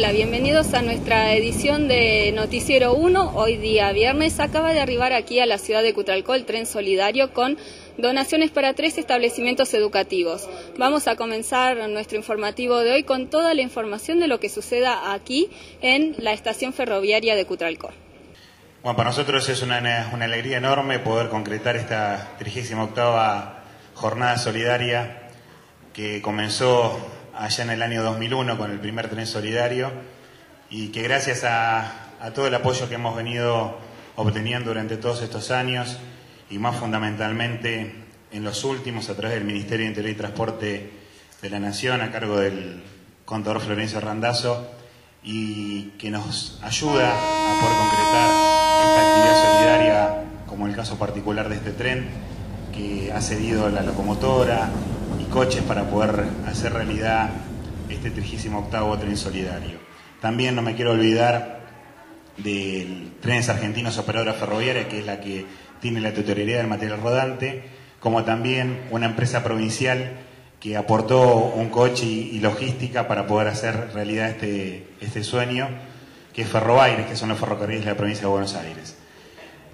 Hola, bienvenidos a nuestra edición de Noticiero 1. Hoy día viernes acaba de arribar aquí a la ciudad de Cutralcó el tren solidario con donaciones para tres establecimientos educativos. Vamos a comenzar nuestro informativo de hoy con toda la información de lo que suceda aquí en la estación ferroviaria de Cutralcó. Bueno, para nosotros es una, alegría enorme poder concretar esta 38 jornada solidaria que comenzó allá en el año 2001 con el primer tren solidario y que gracias a, todo el apoyo que hemos venido obteniendo durante todos estos años y más fundamentalmente en los últimos a través del Ministerio de Interior y Transporte de la Nación a cargo del contador Florencio Randazzo y que nos ayuda a poder concretar esta actividad solidaria como el caso particular de este tren que ha cedido la locomotora, coches para poder hacer realidad este 38 tren solidario. También no me quiero olvidar del Trenes Argentinos Operadora Ferroviaria, que es la que tiene la tutoría del material rodante, como también una empresa provincial que aportó un coche y, logística para poder hacer realidad este, este sueño, que es Ferroaires, que son los ferrocarriles de la provincia de Buenos Aires.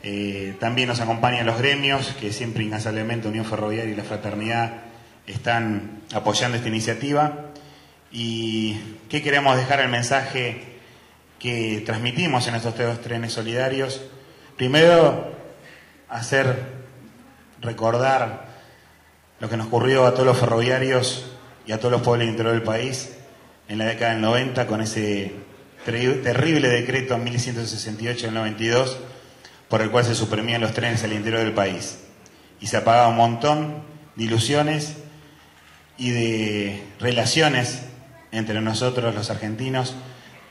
Eh, también nos acompañan los gremios, que siempre incansablemente Unión Ferroviaria y la Fraternidad están apoyando esta iniciativa. ¿Y qué queremos dejar el mensaje que transmitimos en estos dos trenes solidarios? Primero, hacer recordar lo que nos ocurrió a todos los ferroviarios y a todos los pueblos del interior del país en la década del 90 con ese terrible decreto 1168 del 92 por el cual se suprimían los trenes al interior del país y se apagaba un montón de ilusiones y de relaciones entre nosotros los argentinos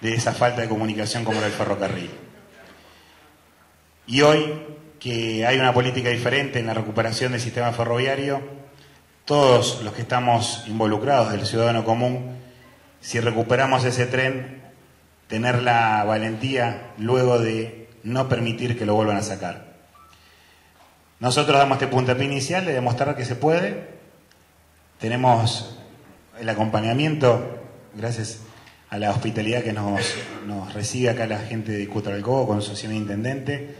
de esa falta de comunicación como era el ferrocarril. Y hoy que hay una política diferente en la recuperación del sistema ferroviario, todos los que estamos involucrados del ciudadano común, si recuperamos ese tren, tener la valentía luego de no permitir que lo vuelvan a sacar. Nosotros damos este puntapié inicial de demostrar que se puede, tenemos el acompañamiento, gracias a la hospitalidad que nos, recibe acá la gente de Cutralcó con su señor intendente,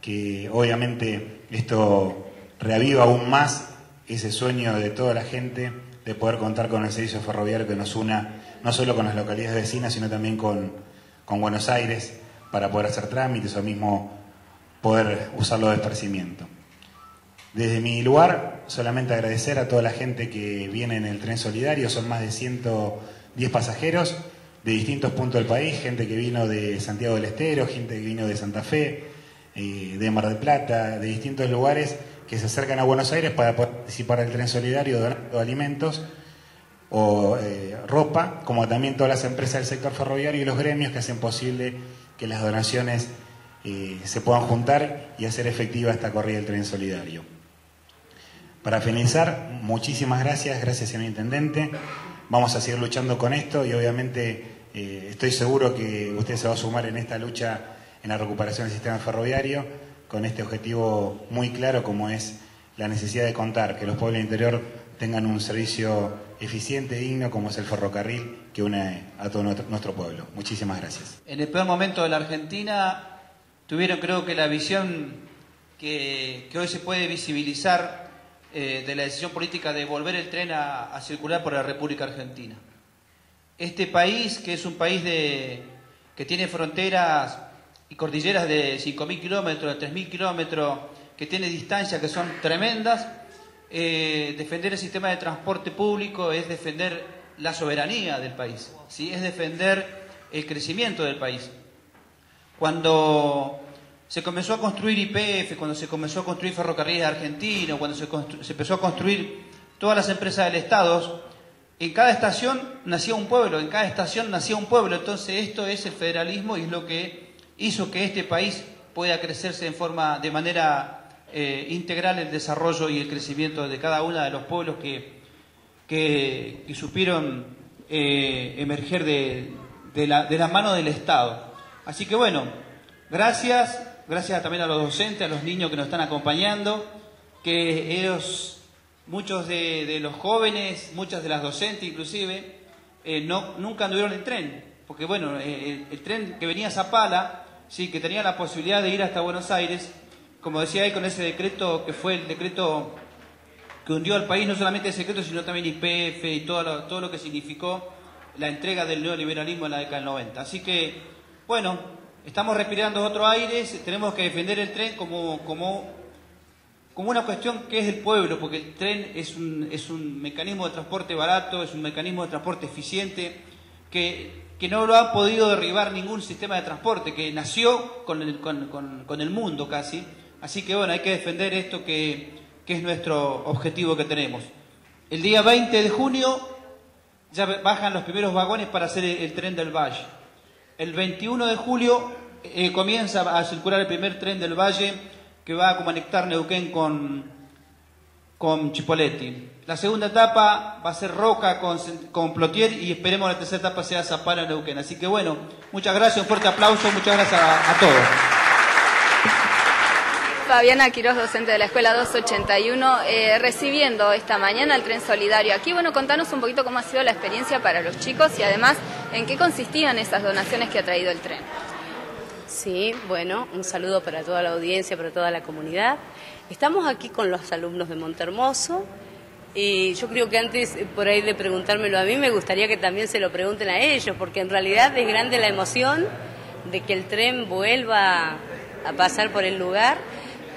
que obviamente esto reaviva aún más ese sueño de toda la gente de poder contar con el servicio ferroviario que nos una no solo con las localidades vecinas, sino también con, con Buenos Aires para poder hacer trámites o mismo poder usarlo de esparcimiento. Desde mi lugar, solamente agradecer a toda la gente que viene en el tren solidario, son más de 110 pasajeros de distintos puntos del país, gente que vino de Santiago del Estero, gente que vino de Santa Fe, eh, de Mar del Plata, de distintos lugares que se acercan a Buenos Aires para participar del tren solidario donando alimentos o eh, ropa, como también todas las empresas del sector ferroviario y los gremios que hacen posible que las donaciones eh, se puedan juntar y hacer efectiva esta corrida del tren solidario. Para finalizar, muchísimas gracias, gracias señor Intendente. Vamos a seguir luchando con esto y obviamente eh, estoy seguro que usted se va a sumar en esta lucha en la recuperación del sistema ferroviario con este objetivo muy claro como es la necesidad de contar que los pueblos del interior tengan un servicio eficiente, digno, como es el ferrocarril que une a todo nuestro pueblo. Muchísimas gracias. En el peor momento de la Argentina tuvieron creo que la visión que hoy se puede visibilizar eh, de la decisión política de volver el tren a, circular por la República Argentina. Este país, que es un país de, que tiene fronteras y cordilleras de 5.000 kilómetros, de 3.000 kilómetros, que tiene distancias que son tremendas, eh, defender el sistema de transporte público es defender la soberanía del país, ¿sí? es defender el crecimiento del país. Cuando se comenzó a construir IPF, cuando se comenzó a construir ferrocarriles argentinos, cuando se, empezó a construir todas las empresas del Estado, en cada estación nacía un pueblo, en cada estación nacía un pueblo. Entonces esto es el federalismo y es lo que hizo que este país pueda crecerse en forma, de manera eh, integral el desarrollo y el crecimiento de cada uno de los pueblos que, que, supieron eh, emerger de, de, la, de la mano del Estado. Así que bueno, gracias gracias también a los docentes, a los niños que nos están acompañando, que ellos, muchos de, los jóvenes, muchas de las docentes inclusive, eh, no, nunca anduvieron en tren. porque bueno, eh, el, tren que venía a Zapala, sí, que tenía la posibilidad de ir hasta Buenos Aires, como decía ahí con ese decreto que fue el decreto que hundió al país, no solamente ese decreto, sino también IPF y todo lo, todo lo que significó la entrega del neoliberalismo en la década del 90. Así que, bueno, estamos respirando otro aire, tenemos que defender el tren como, como, como una cuestión que es del pueblo, porque el tren es un, es un mecanismo de transporte barato, es un mecanismo de transporte eficiente, que, que no lo ha podido derribar ningún sistema de transporte, que nació con el, con, con, el mundo casi. Así que bueno, hay que defender esto que, que es nuestro objetivo que tenemos. El día 20 de junio ya bajan los primeros vagones para hacer el, tren del Valle. El 21 de julio eh, comienza a circular el primer tren del Valle que va a conectar Neuquén con, con Chipoletti. La segunda etapa va a ser Roca con, con Plotier y esperemos la tercera etapa sea Zapala Neuquén. Así que bueno, muchas gracias, un fuerte aplauso, muchas gracias a todos. Fabiana Quiroz, docente de la Escuela 281, eh, recibiendo esta mañana el tren solidario. Aquí, bueno, contanos un poquito cómo ha sido la experiencia para los chicos y además en qué consistían esas donaciones que ha traído el tren. Sí, bueno, un saludo para toda la audiencia, para toda la comunidad. Estamos aquí con los alumnos de Montermoso y yo creo que antes por ahí de preguntármelo a mí, me gustaría que también se lo pregunten a ellos, porque en realidad es grande la emoción de que el tren vuelva a pasar por el lugar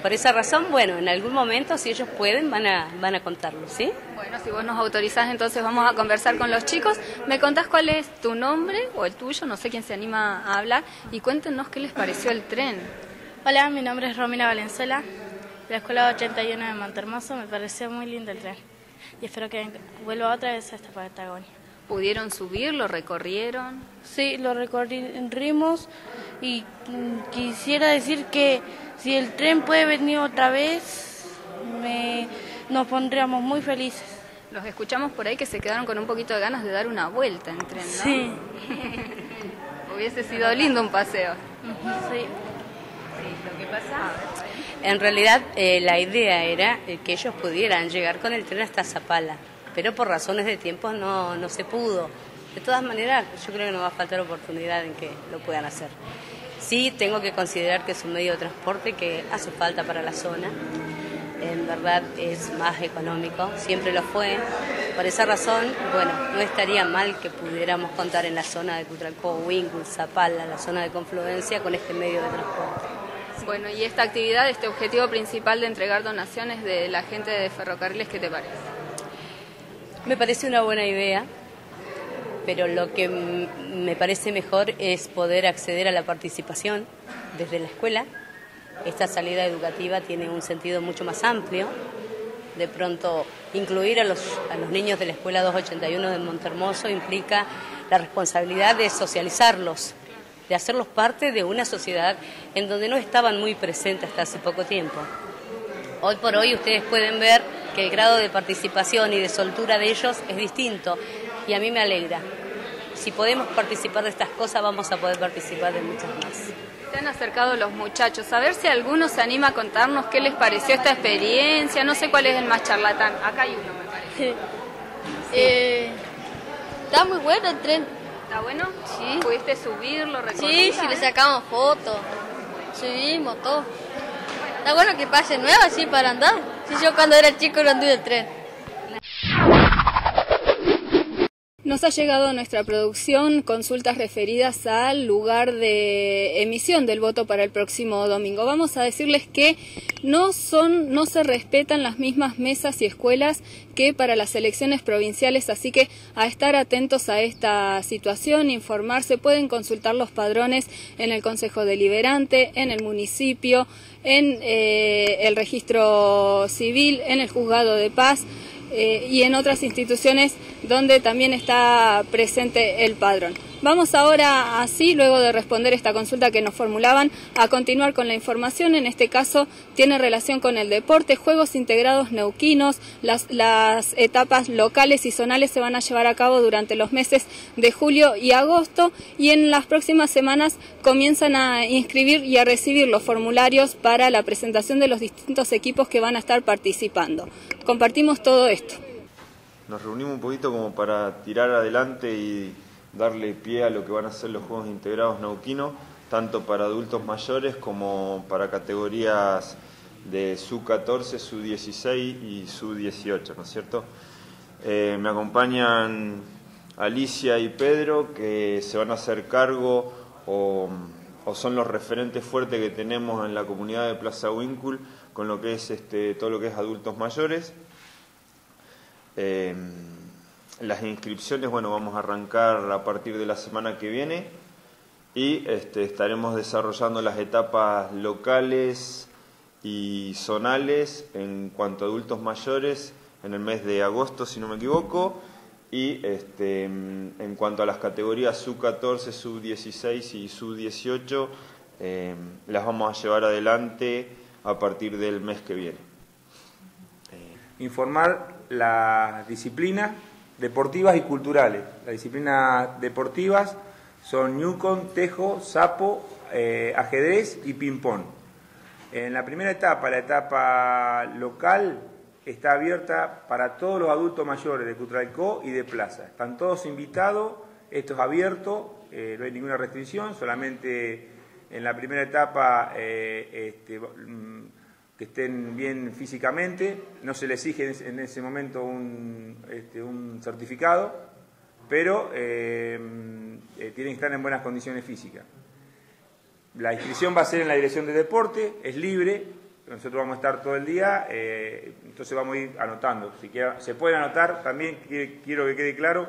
por esa razón, bueno, en algún momento, si ellos pueden, van a, van a contarlo, ¿sí? Bueno, si vos nos autorizás, entonces vamos a conversar con los chicos. ¿Me contás cuál es tu nombre o el tuyo? No sé quién se anima a hablar. Y cuéntenos qué les pareció el tren. Hola, mi nombre es Romina Valenzuela, de la Escuela 81 de Montermoso. Me pareció muy lindo el tren. Y espero que vuelva otra vez a esta Patagonia. ¿Pudieron subir? ¿Lo recorrieron? Sí, lo recorrimos y mm, quisiera decir que si el tren puede venir otra vez, nos pondríamos muy felices. Los escuchamos por ahí que se quedaron con un poquito de ganas de dar una vuelta en tren, ¿no? Sí. Hubiese sido lindo un paseo. Sí. lo que pasa... En realidad eh, la idea era eh, que ellos pudieran llegar con el tren hasta Zapala, pero por razones de tiempo no, no se pudo. De todas maneras, yo creo que no va a faltar oportunidad en que lo puedan hacer. Sí, tengo que considerar que es un medio de transporte que hace falta para la zona. En verdad es más económico, siempre lo fue. Por esa razón, bueno, no estaría mal que pudiéramos contar en la zona de Cutralcó, Wingwood, Zapala, la zona de confluencia, con este medio de transporte. Bueno, y esta actividad, este objetivo principal de entregar donaciones de la gente de ferrocarriles, ¿qué te parece? Me parece una buena idea pero lo que me parece mejor es poder acceder a la participación desde la escuela. Esta salida educativa tiene un sentido mucho más amplio. De pronto, incluir a los, a los niños de la Escuela 281 de Montermoso implica la responsabilidad de socializarlos, de hacerlos parte de una sociedad en donde no estaban muy presentes hasta hace poco tiempo. Hoy por hoy ustedes pueden ver que el grado de participación y de soltura de ellos es distinto y a mí me alegra. Si podemos participar de estas cosas, vamos a poder participar de muchas más. Se han acercado los muchachos, a ver si alguno se anima a contarnos qué les pareció esta experiencia, no sé cuál es el más charlatán. Acá hay uno, me parece. Eh, está muy bueno el tren. ¿Está bueno? Sí. ¿Pudiste subirlo, Sí, sí, le sacamos fotos, subimos todo. Está bueno que pase nueva así para andar. Sí, yo cuando era chico no anduve el tren. Nos ha llegado nuestra producción consultas referidas al lugar de emisión del voto para el próximo domingo. Vamos a decirles que no son, no se respetan las mismas mesas y escuelas que para las elecciones provinciales, así que a estar atentos a esta situación, informarse, pueden consultar los padrones en el Consejo Deliberante, en el municipio, en eh, el registro civil, en el juzgado de paz. Eh, y en otras instituciones donde también está presente el padrón. Vamos ahora así, luego de responder esta consulta que nos formulaban, a continuar con la información. En este caso tiene relación con el deporte, juegos integrados neuquinos, las, etapas locales y zonales se van a llevar a cabo durante los meses de julio y agosto y en las próximas semanas comienzan a inscribir y a recibir los formularios para la presentación de los distintos equipos que van a estar participando. Compartimos todo esto. Nos reunimos un poquito como para tirar adelante y darle pie a lo que van a ser los Juegos Integrados Nauquino, tanto para adultos mayores como para categorías de SU-14, SU-16 y SU-18, ¿no es cierto? Eh, me acompañan Alicia y Pedro, que se van a hacer cargo o, son los referentes fuertes que tenemos en la comunidad de Plaza Winkle con lo que es este, todo lo que es adultos mayores. Eh, las inscripciones, bueno, vamos a arrancar a partir de la semana que viene y este, estaremos desarrollando las etapas locales y zonales en cuanto a adultos mayores en el mes de agosto, si no me equivoco, y este, en cuanto a las categorías sub-14, sub-16 y sub-18, eh, las vamos a llevar adelante a partir del mes que viene. Informar las disciplinas deportivas y culturales. Las disciplinas deportivas son Newcon, Tejo, Sapo, eh, ajedrez y ping-pong. En la primera etapa, la etapa local, está abierta para todos los adultos mayores de Cutralcó y de Plaza. Están todos invitados, esto es abierto, eh, no hay ninguna restricción, solamente en la primera etapa eh, este, mm, que estén bien físicamente, no se les exige en ese momento un, este, certificado, pero eh, tienen que estar en buenas condiciones físicas. La inscripción va a ser en la dirección de deporte, es libre, nosotros vamos a estar todo el día, eh, entonces vamos a ir anotando. Si se puede anotar, también quiero que quede claro,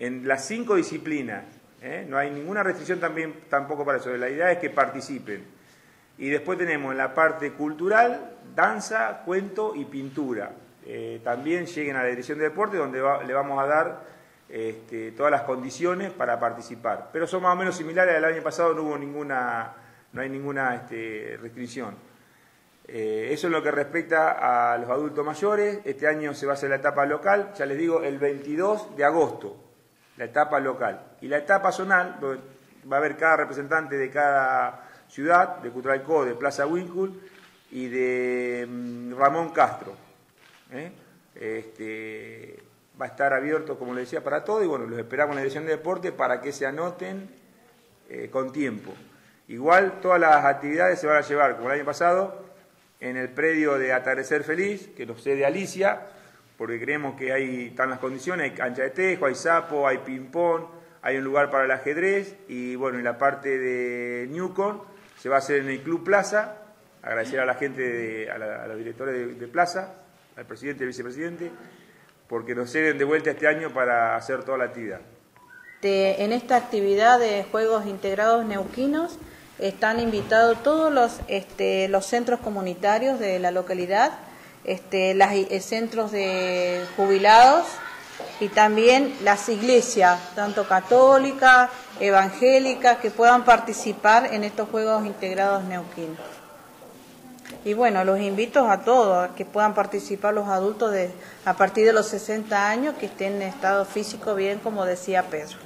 en las cinco disciplinas, ¿eh? no hay ninguna restricción también, tampoco para eso. La idea es que participen. Y después tenemos en la parte cultural, danza, cuento y pintura. Eh, también lleguen a la dirección de deporte, donde le vamos a dar este, todas las condiciones para participar. Pero son más o menos similares al año pasado, no hubo ninguna, no hay ninguna este, restricción. Eh, eso es lo que respecta a los adultos mayores. Este año se va a hacer la etapa local, ya les digo, el 22 de agosto, la etapa local. Y la etapa zonal, va a haber cada representante de cada ciudad, de Cutralcó, de Plaza Winkle y de mm, Ramón Castro. ¿eh? Este, va a estar abierto, como le decía, para todo y bueno, los esperamos en la dirección de deporte para que se anoten eh, con tiempo. Igual todas las actividades se van a llevar, como el año pasado, en el predio de Atardecer Feliz, que lo de Alicia, porque creemos que ahí están las condiciones, hay cancha de tejo, hay sapo, hay ping-pong, hay un lugar para el ajedrez y bueno, en la parte de Newcon se va a hacer en el Club Plaza, agradecer a la gente, de, a, los directores de, Plaza, al presidente y vicepresidente, porque nos ceden de vuelta este año para hacer toda la actividad. en esta actividad de Juegos Integrados Neuquinos, están invitados todos los, este, los centros comunitarios de la localidad, este, los eh, centros de jubilados y también las iglesias, tanto católicas, evangélicas, que puedan participar en estos Juegos Integrados Neuquín. Y bueno, los invito a todos a que puedan participar los adultos de, a partir de los 60 años que estén en estado físico bien, como decía Pedro.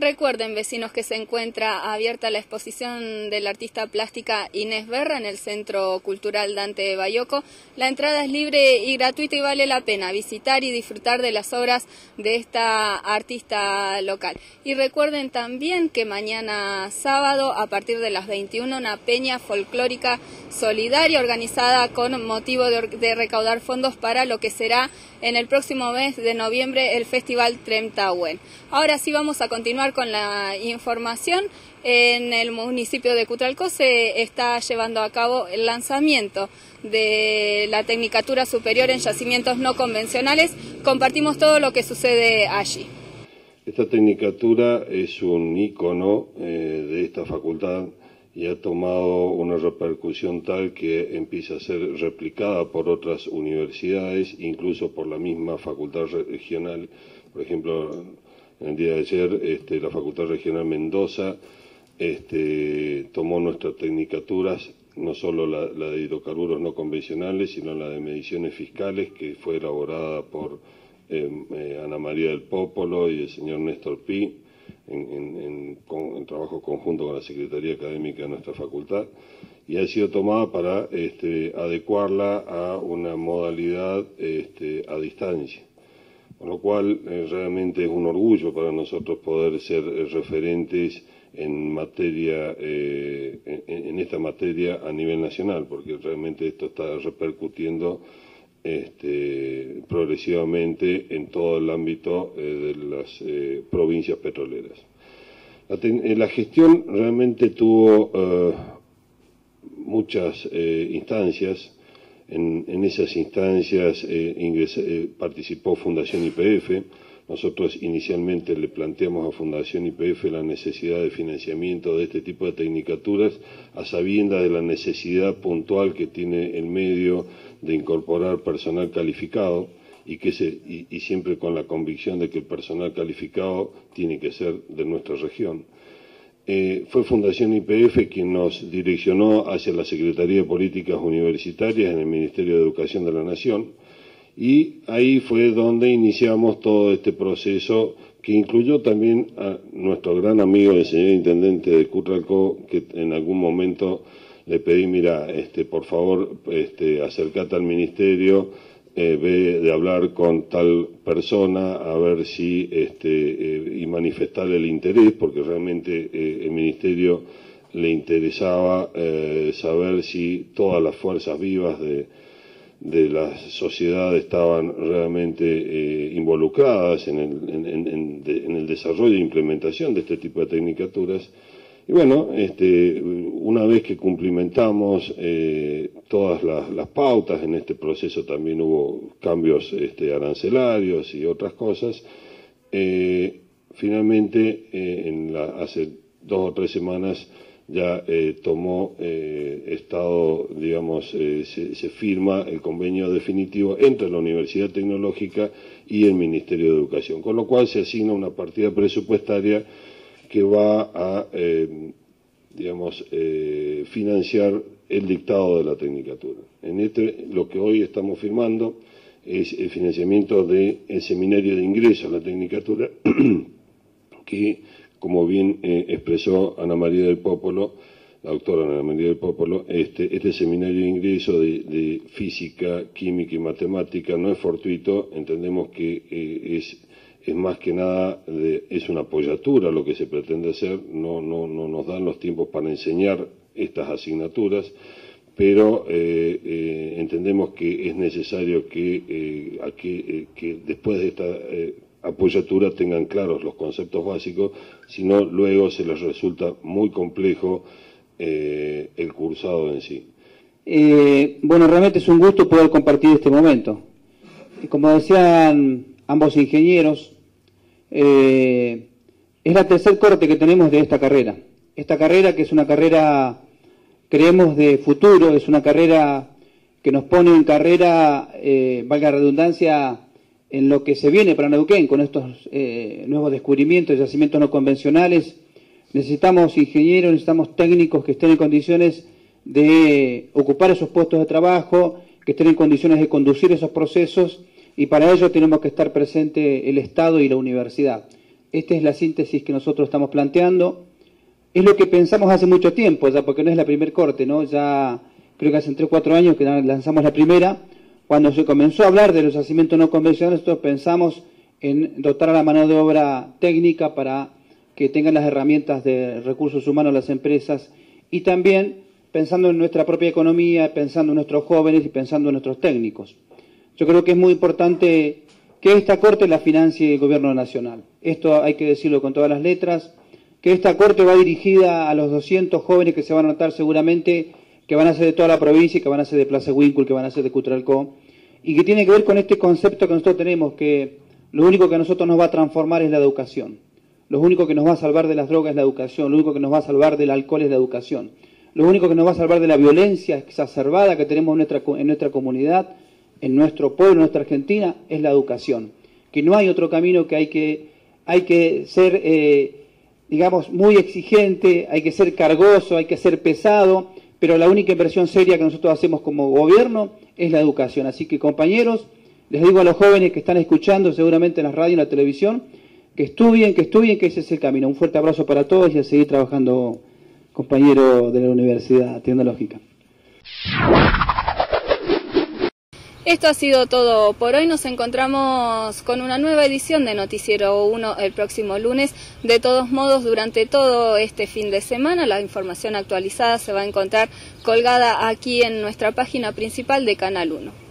Recuerden, vecinos, que se encuentra abierta la exposición de la artista plástica Inés Berra en el Centro Cultural Dante de Bayoco. La entrada es libre y gratuita y vale la pena visitar y disfrutar de las obras de esta artista local. Y recuerden también que mañana sábado, a partir de las 21, una peña folclórica solidaria organizada con motivo de, recaudar fondos para lo que será en el próximo mes de noviembre el Festival Tremtahuen. Ahora sí vamos a continuar con la información. En el municipio de Cutralcó se está llevando a cabo el lanzamiento de la Tecnicatura Superior en Yacimientos No Convencionales. Compartimos todo lo que sucede allí. Esta tecnicatura es un icono eh, de esta facultad y ha tomado una repercusión tal que empieza a ser replicada por otras universidades, incluso por la misma facultad regional. Por ejemplo, el día de ayer este, la Facultad Regional Mendoza este, tomó nuestras tecnicaturas, no solo la, de hidrocarburos no convencionales, sino la de mediciones fiscales, que fue elaborada por em, eh, Ana María del Popolo y el señor Néstor Pi en, trabajo conjunto con la Secretaría Académica de nuestra facultad y ha sido tomada para este, adecuarla a una modalidad a distancia. Con lo cual, eh, realmente es un orgullo para nosotros poder ser eh, referentes en materia, en, en, esta materia a nivel nacional, porque realmente esto está repercutiendo este, progresivamente en todo el ámbito de las provincias petroleras. La, gestión realmente tuvo muchas instancias en, esas instancias eh, eh, participó Fundación IPF. Nosotros inicialmente le planteamos a Fundación IPF la necesidad de financiamiento de este tipo de tecnicaturas, a sabienda de la necesidad puntual que tiene el medio de incorporar personal calificado y, que y siempre con la convicción de que el personal calificado tiene que ser de nuestra región. Eh, fue Fundación IPF quien nos direccionó hacia la Secretaría de Políticas Universitarias en el Ministerio de Educación de la Nación. Y ahí fue donde iniciamos todo este proceso que incluyó también a nuestro gran amigo, el señor Intendente de Cutralco, que en algún momento le pedí, mira, este, por favor, este, acercate al Ministerio, eh, ve de hablar con tal persona a ver si este, eh, y manifestarle el interés, porque realmente eh, el Ministerio le interesaba saber si todas las fuerzas vivas de, de la sociedad estaban realmente involucradas en el, en el desarrollo e implementación de este tipo de tecnicaturas y bueno, este, una vez que cumplimentamos eh, todas las, pautas, en este proceso también hubo cambios este, arancelarios y otras cosas, eh, finalmente eh, en la, hace dos o tres semanas ya tomó estado, digamos, se, se, firma el convenio definitivo entre la Universidad Tecnológica y el Ministerio de Educación, con lo cual se asigna una partida presupuestaria que va a, eh, digamos, eh, financiar el dictado de la tecnicatura. En este, lo que hoy estamos firmando es el financiamiento del seminario de ingreso a la tecnicatura, que, como bien eh, expresó Ana María del Popolo, la doctora Ana María del Popolo, este, este seminario de ingreso de, física, química y matemática no es fortuito, entendemos que es es más que nada es una apoyatura lo que se pretende hacer, no, no, no nos dan los tiempos para enseñar estas asignaturas, pero eh, eh, entendemos que es necesario que, eh, que, después de esta apoyatura tengan claros los conceptos básicos, si no luego se les resulta muy complejo el cursado en sí. bueno, realmente es un gusto poder compartir este momento. Como decían ambos ingenieros, eh, es la tercer corte que tenemos de esta carrera. Esta carrera que es una carrera, creemos, de futuro, es una carrera que nos pone en carrera, eh, valga la redundancia, en lo que se viene para Neuquén con estos eh, nuevos descubrimientos de yacimientos no convencionales. Necesitamos ingenieros, necesitamos técnicos que estén en condiciones de ocupar esos puestos de trabajo, que estén en condiciones de conducir esos procesos y para ello tenemos que estar presente el Estado y la universidad. Esta es la síntesis que nosotros estamos planteando. Es lo que pensamos hace mucho tiempo, ya porque no es la primer corte, ¿no? Ya creo que hace tres o cuatro años que lanzamos la primera. Cuando se comenzó a hablar de los yacimientos no convencionales, nosotros pensamos en dotar a la mano de obra técnica para que tengan las herramientas de recursos humanos las empresas y también pensando en nuestra propia economía, pensando en nuestros jóvenes y pensando en nuestros técnicos. Yo creo que es muy importante que esta Corte la financie el Gobierno Nacional. Esto hay que decirlo con todas las letras, que esta Corte va dirigida a los 200 jóvenes que se van a notar seguramente, que van a ser de toda la provincia, que van a ser de Plaza Winkle, que van a ser de Cutralcó, y que tiene que ver con este concepto que nosotros tenemos, que lo único que a nosotros nos va a transformar es la educación. Lo único que nos va a salvar de las drogas es la educación, lo único que nos va a salvar del alcohol es la educación. Lo único que nos va a salvar de la violencia exacerbada que tenemos en nuestra comunidad en nuestro pueblo, en nuestra Argentina, es la educación. Que no hay otro camino que hay que, hay que ser, eh, digamos, muy exigente, hay que ser cargoso, hay que ser pesado, pero la única inversión seria que nosotros hacemos como gobierno es la educación. Así que, compañeros, les digo a los jóvenes que están escuchando seguramente en la radio y en la televisión, que estudien, que estudien, que ese es el camino. Un fuerte abrazo para todos y a seguir trabajando, compañero de la Universidad Tecnológica. Esto ha sido todo por hoy. Nos encontramos con una nueva edición de Noticiero 1 el próximo lunes. De todos modos, durante todo este fin de semana, la información actualizada se va a encontrar colgada aquí en nuestra página principal de Canal 1.